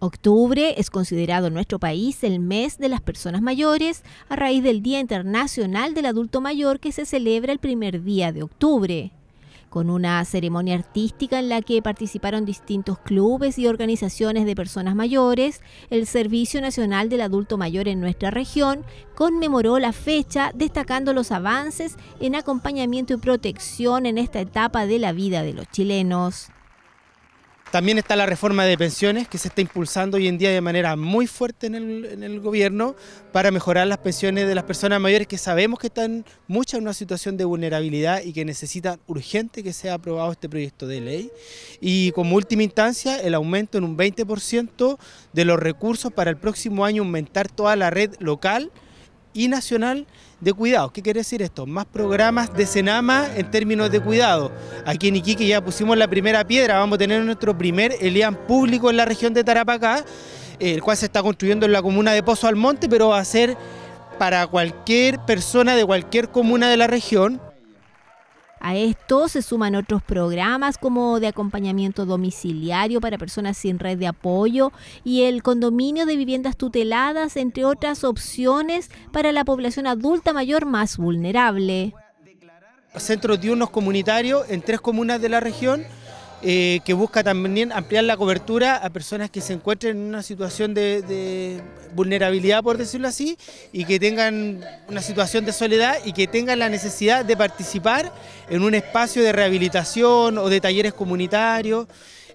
Octubre es considerado en nuestro país el mes de las personas mayores a raíz del Día Internacional del Adulto Mayor que se celebra el primer día de octubre con una ceremonia artística en la que participaron distintos clubes y organizaciones de personas mayores, el Servicio Nacional del Adulto Mayor en nuestra región conmemoró la fecha destacando los avances en acompañamiento y protección en esta etapa de la vida de los chilenos. También está la reforma de pensiones que se está impulsando hoy en día de manera muy fuerte en el, gobierno para mejorar las pensiones de las personas mayores que sabemos que están muchas en una situación de vulnerabilidad y que necesitan urgente que sea aprobado este proyecto de ley. Y como última instancia, el aumento en un 20% de los recursos para el próximo año, aumentar toda la red local y nacional de cuidado. ¿Qué quiere decir esto? Más programas de Senama en términos de cuidado. Aquí en Iquique ya pusimos la primera piedra, vamos a tener nuestro primer ELIAN público en la región de Tarapacá, el cual se está construyendo en la comuna de Pozo Almonte, pero va a ser para cualquier persona de cualquier comuna de la región a esto se suman otros programas como de acompañamiento domiciliario para personas sin red de apoyo y el condominio de viviendas tuteladas, entre otras opciones para la población adulta mayor más vulnerable. Centros diurnos comunitarios en tres comunas de la región eh, que busca también ampliar la cobertura a personas que se encuentren en una situación de, vulnerabilidad, por decirlo así, y que tengan una situación de soledad y que tengan la necesidad de participar en un espacio de rehabilitación o de talleres comunitarios.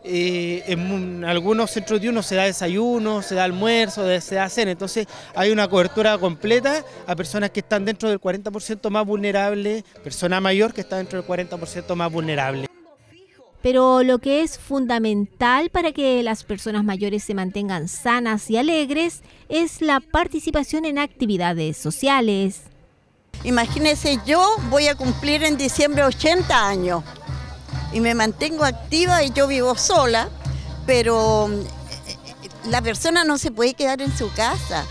Eh, en algunos centros de uno se da desayuno, se da almuerzo, se da cena, entonces hay una cobertura completa a personas que están dentro del 40% más vulnerable, persona mayor que está dentro del 40% más vulnerable. Pero lo que es fundamental para que las personas mayores se mantengan sanas y alegres es la participación en actividades sociales. Imagínense, yo voy a cumplir en diciembre 80 años y me mantengo activa y yo vivo sola, pero eh, la persona no se puede quedar en su casa,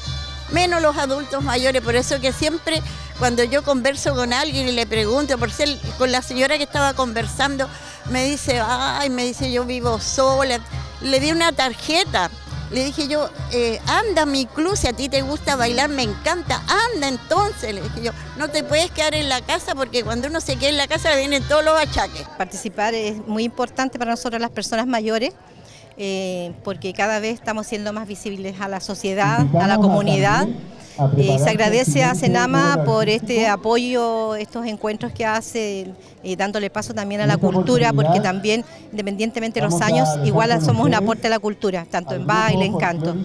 menos los adultos mayores, por eso que siempre cuando yo converso con alguien y le pregunto, por ser con la señora que estaba conversando, me dice, ay, me dice, yo vivo sola. Le di una tarjeta. Le dije yo, eh, anda mi club, si a ti te gusta bailar, me encanta, anda entonces. Le dije yo, no te puedes quedar en la casa porque cuando uno se queda en la casa vienen todos los achaques. Participar es muy importante para nosotros las personas mayores. Eh, porque cada vez estamos siendo más visibles a la sociedad, a la comunidad. Eh, se agradece a Senama por este apoyo, estos encuentros que hace, eh, dándole paso también a la cultura, porque también, independientemente de los años, igual somos un aporte a la cultura, tanto en baile, en canto.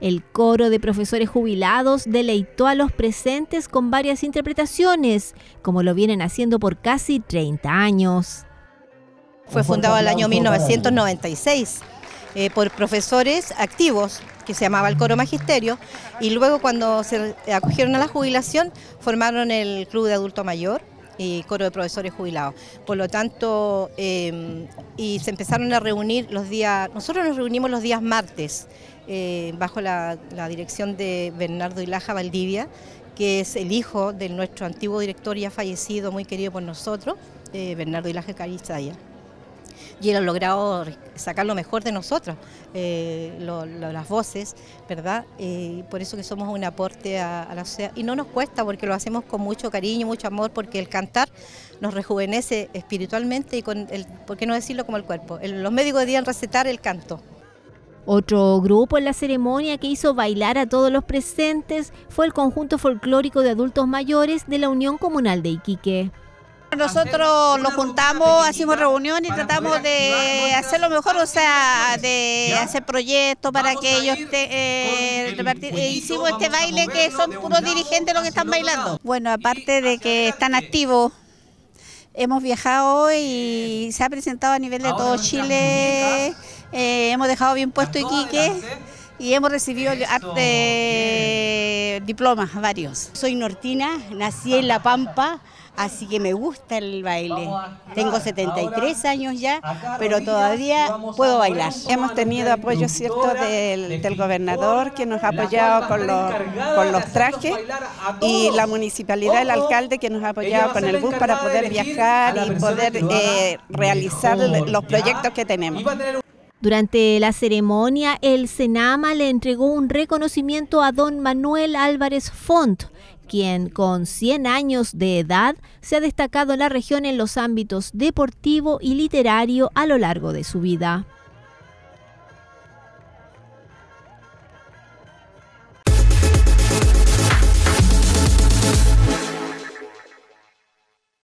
El coro de profesores jubilados deleitó a los presentes con varias interpretaciones, como lo vienen haciendo por casi 30 años. Fue fundado en el año 1996 eh, por profesores activos que se llamaba el Coro Magisterio, y luego cuando se acogieron a la jubilación formaron el Club de Adulto Mayor y Coro de Profesores Jubilados. Por lo tanto, em, y se empezaron a reunir los días, nosotros nos reunimos los días martes, eh, bajo la, dirección de Bernardo Ilaja Valdivia, que es el hijo de nuestro antiguo director ya fallecido, muy querido por nosotros, eh, Bernardo Ilaja Carizaya y él ha logrado sacar lo mejor de nosotros, eh, las voces, ¿verdad? Eh, por eso que somos un aporte a, la sociedad. Y no nos cuesta porque lo hacemos con mucho cariño, mucho amor, porque el cantar nos rejuvenece espiritualmente y con el, ¿por qué no decirlo como el cuerpo? los médicos debían recetar el canto. Otro grupo en la ceremonia que hizo bailar a todos los presentes fue el conjunto folclórico de adultos mayores de la Unión Comunal de Iquique. Nosotros nos juntamos, hacemos reunión y tratamos de hacer lo mejor, o sea, de hacer proyectos para que ellos eh, repartir. Eh, hicimos este baile que son puros dirigentes los que están bailando. Bueno, aparte de que están activos, hemos viajado y se ha presentado a nivel de todo Chile. Eh, hemos dejado bien puesto Iquique y hemos recibido diplomas varios. Soy nortina, nací en La Pampa, así que me gusta el baile. Tengo 73 años ya, pero todavía puedo bailar. Hemos tenido apoyo cierto del, gobernador que nos ha apoyado con los, con los trajes y la municipalidad, el alcalde que nos ha apoyado con el bus para poder viajar y poder eh, realizar los proyectos que tenemos. Durante la ceremonia, el Senama le entregó un reconocimiento a don Manuel Álvarez Font, quien con 100 años de edad se ha destacado en la región en los ámbitos deportivo y literario a lo largo de su vida.